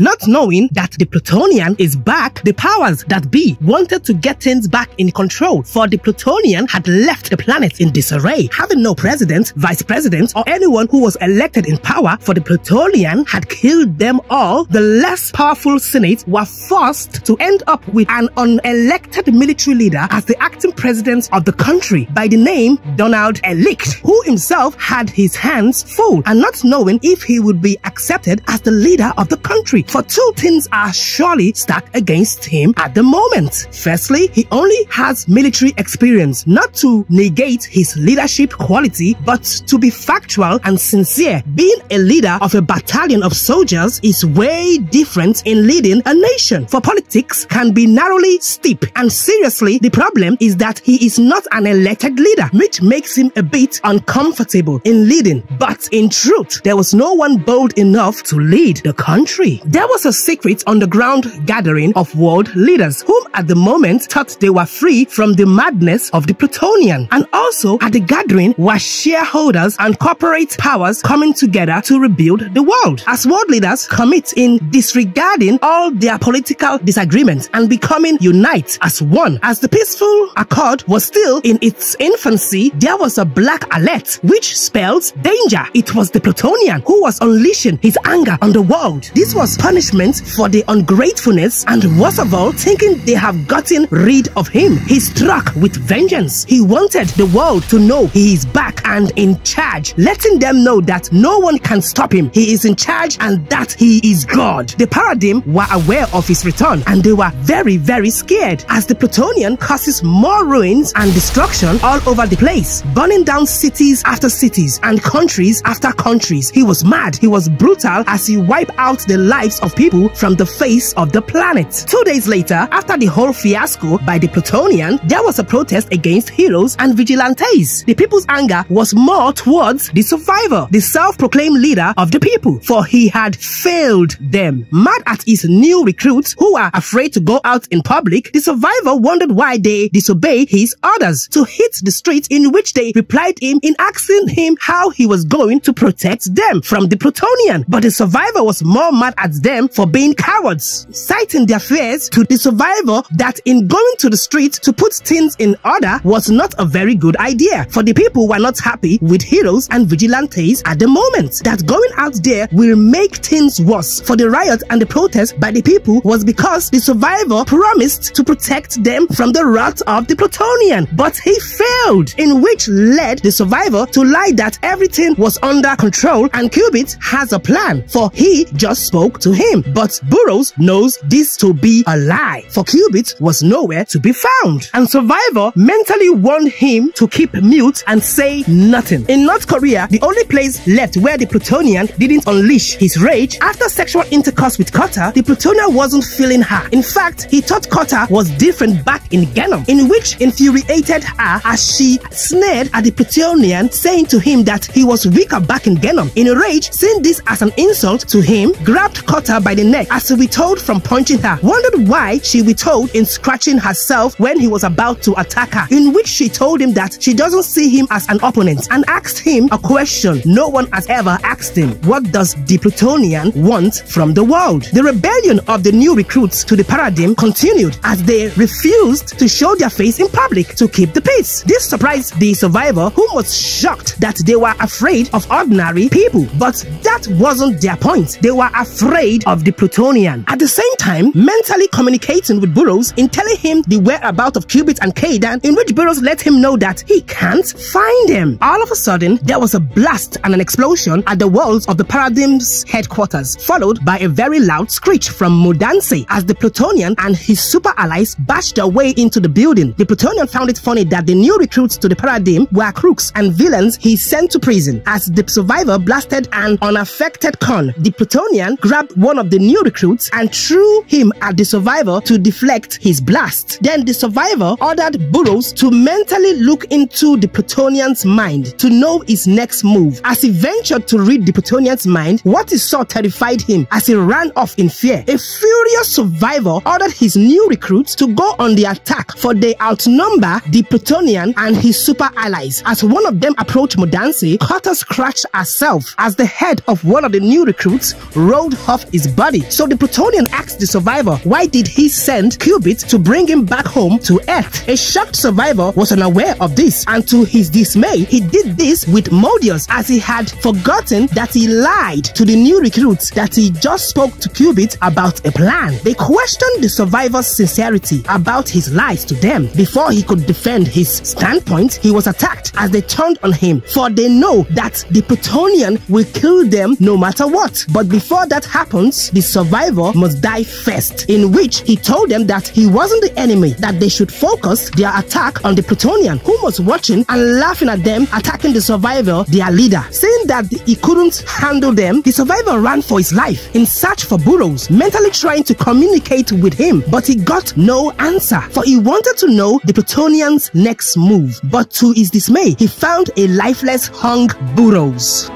Not knowing that the Plutonian is back, the powers that be wanted to get things back in control, for the Plutonian had left the planet in disarray. Having no president, vice president, or anyone who was elected in power, for the Plutonian had killed them all, the less powerful Senate were forced to end up with an unelected military leader as the acting president of the country by the name Donald Elicht, who himself had his hands full and not knowing if he would be accepted as the leader of the country. For two things are surely stacked against him at the moment. Firstly, he only has military experience, not to negate his leadership quality, but to be factual and sincere. Being a leader of a battalion of soldiers is way different in leading a nation. For politics can be narrowly steep, and seriously, the problem is that he is not an elected leader, which makes him a bit uncomfortable in leading. But in truth, there was no one bold enough to lead the country. There was a secret underground gathering of world leaders, whom at the moment thought they were free from the madness of the Plutonian. And also at the gathering were shareholders and corporate powers coming together to rebuild the world. As world leaders commit in disregarding all their political disagreements and becoming unite as one. As the peaceful accord was still in its infancy, there was a black alert which spells danger. It was the Plutonian who was unleashing his anger on the world. This was punishment for the ungratefulness and worst of all, thinking they have gotten rid of him. He struck with vengeance. He wanted the world to know he is back and in charge, letting them know that no one can stop him. He is in charge and that he is God. The Paradigm were aware of his return and they were very, very scared as the Plutonian causes more ruins and destruction all over the place, burning down cities after cities and countries after countries. He was mad. He was brutal as he wiped out the lives of people from the face of the planet. Two days later, after the whole fiasco by the Plutonian, there was a protest against heroes and vigilantes. The people's anger was more towards the survivor, the self-proclaimed leader of the people, for he had failed them. Mad at his new recruits who are afraid to go out in public, the survivor wondered why they disobeyed his orders to hit the streets in which they replied him in asking him how he was going to protect them from the Plutonian. But the survivor was more mad at them for being cowards, citing their fears to the survivor that in going to the street to put things in order was not a very good idea, for the people were not happy with heroes and vigilantes at the moment. That going out there will make things worse for the riot and the protest by the people was because the survivor promised to protect them from the wrath of the Plutonian, but he failed, in which led the survivor to lie that everything was under control and Qubit has a plan, for he just spoke to him. But Burrows knows this to be a lie, for Qubit was nowhere to be found. And Survivor mentally warned him to keep mute and say nothing. In North Korea, the only place left where the Plutonian didn't unleash his rage, after sexual intercourse with Kota, the Plutonian wasn't feeling her. In fact, he thought Kota was different back in Gehnom, in which infuriated her as she snared at the Plutonian, saying to him that he was weaker back in Gehnom. In a rage, seeing this as an insult to him, grabbed Kota by the neck as he withheld from punching her, wondered why she withheld in scratching herself when he was about to attack her, in which she told him that she doesn't see him as an opponent and asked him a question no one has ever asked him. What does the Plutonian want from the world? The rebellion of the new recruits to the paradigm continued as they refused to show their face in public to keep the peace. This surprised the survivor who was shocked that they were afraid of ordinary people, but that wasn't their point. They were afraid of the Plutonian. At the same time, mentally communicating with In telling him the whereabouts of Qubit and Kaidan, in which Burrows let him know that he can't find them. All of a sudden, there was a blast and an explosion at the walls of the Paradigm's headquarters, followed by a very loud screech from Modanse as the Plutonian and his super allies bashed their way into the building. The Plutonian found it funny that the new recruits to the Paradigm were crooks and villains he sent to prison. As the survivor blasted an unaffected con, the Plutonian grabbed one of the new recruits and threw him at the survivor to deflect his blast. Then the survivor ordered Burrows to mentally look into the Plutonian's mind to know his next move. As he ventured to read the Plutonian's mind, what he saw terrified him as he ran off in fear. A furious survivor ordered his new recruits to go on the attack for they outnumber the Plutonian and his super allies. As one of them approached Modanse, Carter scratched herself as the head of one of the new recruits rolled off his body. So the Plutonian asked the survivor, why did he send Qubit to bring him back home to Earth? A shocked survivor was unaware of this, and to his dismay, he did this with Modeus as he had forgotten that he lied to the new recruits that he just spoke to Qubit about a plan. They questioned the survivor's sincerity about his lies to them. Before he could defend his standpoint, he was attacked as they turned on him, for they know that the Plutonian will kill them no matter what. But before that happens, the survivor must die first, in which he told them that he wasn't the enemy, that they should focus their attack on the Plutonian, who was watching and laughing at them attacking the survivor, their leader. Saying that he couldn't handle them, the survivor ran for his life in search for Burrows, mentally trying to communicate with him, but he got no answer, for he wanted to know the Plutonian's next move. But to his dismay, he found a lifeless hung Burrows.